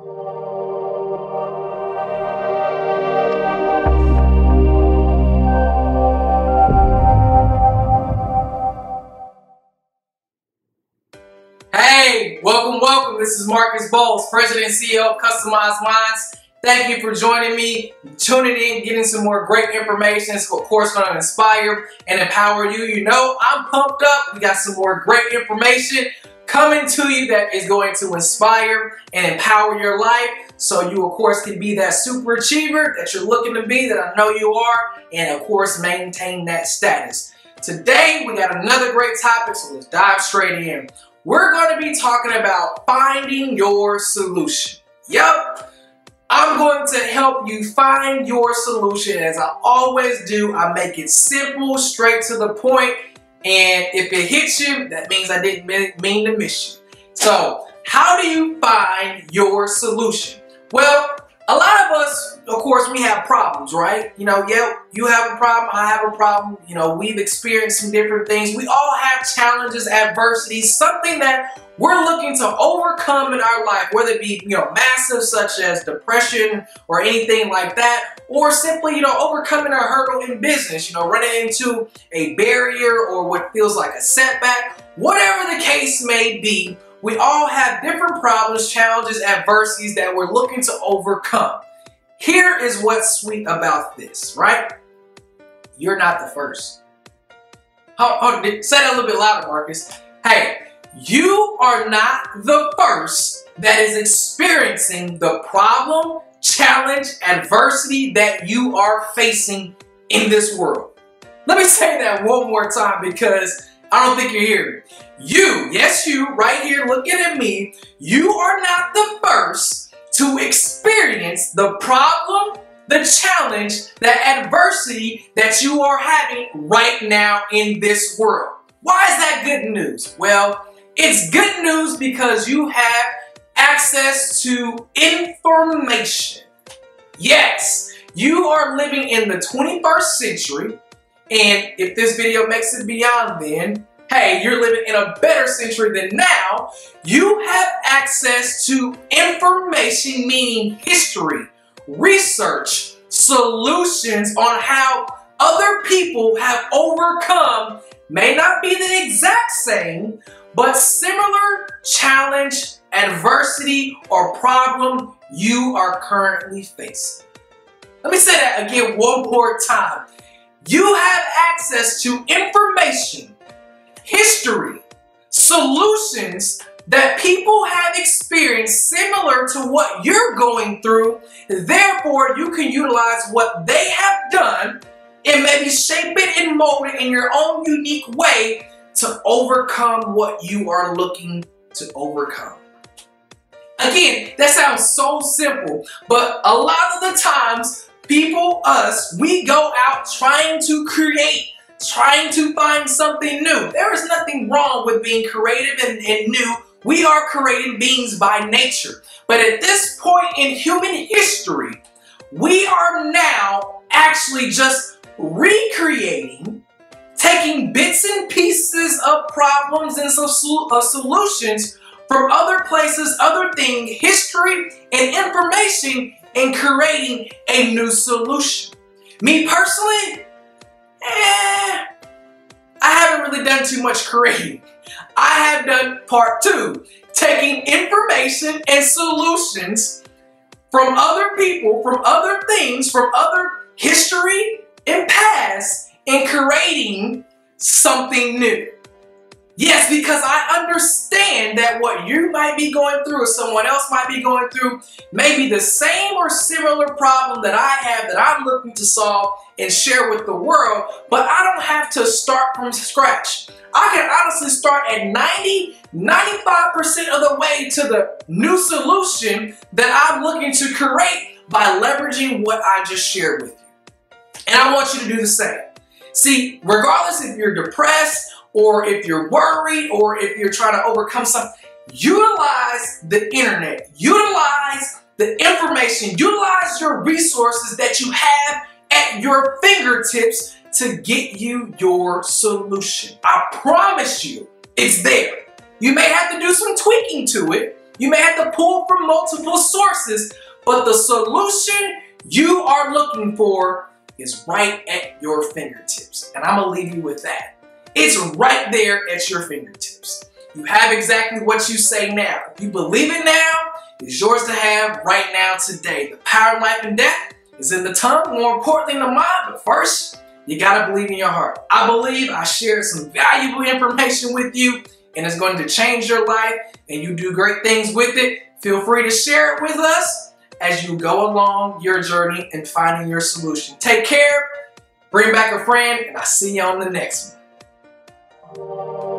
Hey, welcome, welcome. This is Marcus Boles, President and CEO of Customized Minds. Thank you for joining me, tuning in, getting some more great information. It's of course going to inspire and empower you. You know, I'm pumped up. We got some more great information coming to you that is going to inspire and empower your life. So you, of course, can be that super achiever that you're looking to be, that I know you are, and of course, maintain that status. Today, we got another great topic, so let's dive straight in. We're going to be talking about finding your solution. Yep. I'm going to help you find your solution as I always do. I make it simple, straight to the point, and if it hits you, that means I didn't mean to miss you. So, how do you find your solution? Well, a lot of us, of course, we have problems, right? You know, yeah, you have a problem, I have a problem. You know, we've experienced some different things. We all have challenges, adversities, something that we're looking to overcome in our life, whether it be, you know, massive such as depression or anything like that, or simply, you know, overcoming a hurdle in business, you know, running into a barrier or what feels like a setback, whatever the case may be, we all have different problems, challenges, adversities that we're looking to overcome. Here is what's sweet about this, right? You're not the first. Hold, hold, say that a little bit louder, Marcus. Hey, you are not the first that is experiencing the problem, challenge, adversity that you are facing in this world. Let me say that one more time because I don't think you're here. You, yes you, right here looking at me, you are not the first to experience the problem, the challenge, the adversity that you are having right now in this world. Why is that good news? Well, it's good news because you have access to information. Yes, you are living in the 21st century and if this video makes it beyond then, hey, you're living in a better century than now. You have access to information, meaning history, research, solutions on how other people have overcome, may not be the exact same, but similar challenge, adversity, or problem you are currently facing. Let me say that again one more time. You have access to information, history, solutions that people have experienced similar to what you're going through. Therefore, you can utilize what they have done and maybe shape it and mold it in your own unique way to overcome what you are looking to overcome. Again, that sounds so simple, but a lot of the times people, us, we go out trying to create, trying to find something new. There is nothing wrong with being creative and, and new. We are creative beings by nature. But at this point in human history, we are now actually just recreating, taking bits and pieces of problems and so, uh, solutions from other places, other things, history, and information, and creating a new solution. Me personally, eh, haven't really done too much creating. I have done part two, taking information and solutions from other people, from other things, from other history and past, and creating something new. Yes, because I understand what you might be going through or someone else might be going through may be the same or similar problem that I have that I'm looking to solve and share with the world, but I don't have to start from scratch. I can honestly start at 90, 95% of the way to the new solution that I'm looking to create by leveraging what I just shared with you. And I want you to do the same. See, regardless if you're depressed or if you're worried or if you're trying to overcome something, utilize the internet, utilize the information, utilize your resources that you have at your fingertips to get you your solution. I promise you, it's there. You may have to do some tweaking to it, You may have to pull from multiple sources, but the solution you are looking for is right at your fingertips. And I'm gonna leave you with that. It's right there at your fingertips. You have exactly what you say now. If you believe it now, it's yours to have right now today. The power of life and death is in the tongue, more importantly in the mind, but first, you gotta believe in your heart. I believe I shared some valuable information with you and it's going to change your life and you do great things with it. Feel free to share it with us as you go along your journey and finding your solution. Take care, bring back a friend, and I'll see you on the next one.